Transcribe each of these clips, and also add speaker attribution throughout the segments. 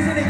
Speaker 1: dice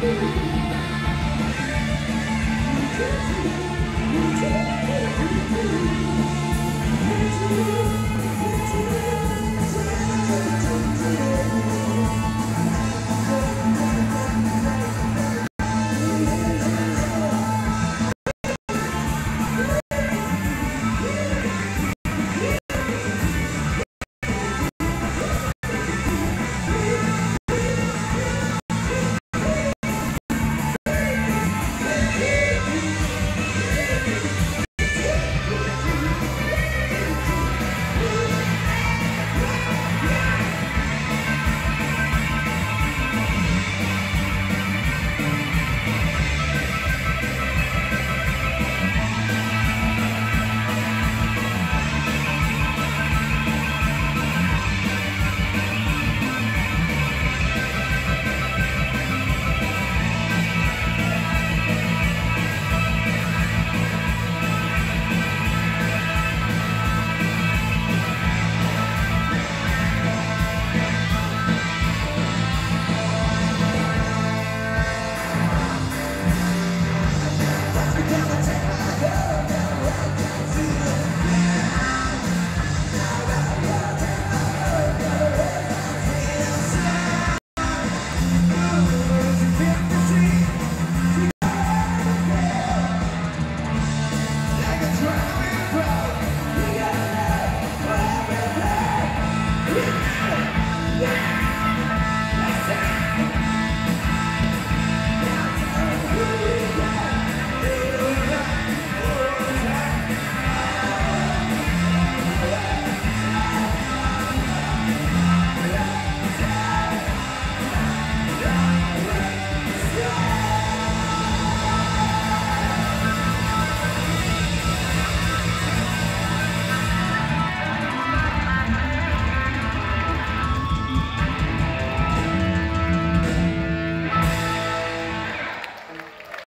Speaker 1: Thank you.